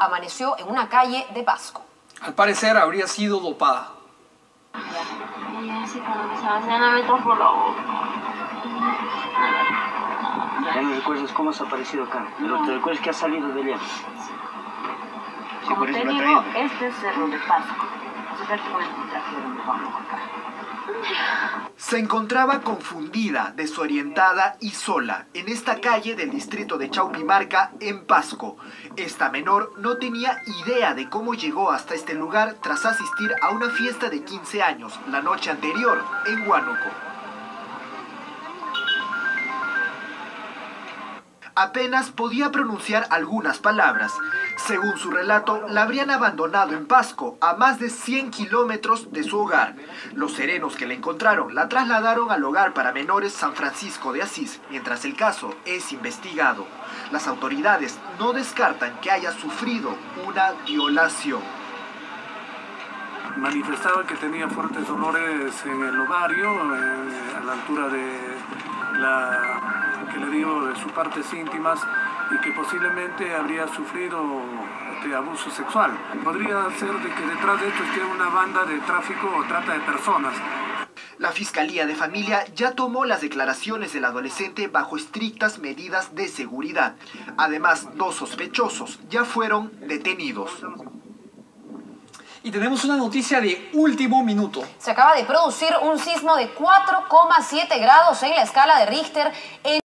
amaneció en una calle de Pasco. Al parecer habría sido dopada. Ya no recuerdas cómo has aparecido acá, pero te recuerdas que has salido de allá. Como te digo, este es Cerro de Pasco. Así me trajeron de vamos acá. Se encontraba confundida, desorientada y sola en esta calle del distrito de Chaupimarca, en Pasco. Esta menor no tenía idea de cómo llegó hasta este lugar tras asistir a una fiesta de 15 años la noche anterior en Huánuco. Apenas podía pronunciar algunas palabras. Según su relato, la habrían abandonado en Pasco, a más de 100 kilómetros de su hogar. Los serenos que la encontraron la trasladaron al hogar para menores San Francisco de Asís, mientras el caso es investigado. Las autoridades no descartan que haya sufrido una violación. Manifestaba que tenía fuertes dolores en el ovario, eh, a la altura de la que le digo de sus partes íntimas y que posiblemente habría sufrido este, abuso sexual. Podría ser de que detrás de esto esté una banda de tráfico o trata de personas. La Fiscalía de Familia ya tomó las declaraciones del adolescente bajo estrictas medidas de seguridad. Además, dos sospechosos ya fueron detenidos. Y tenemos una noticia de último minuto. Se acaba de producir un sismo de 4,7 grados en la escala de Richter en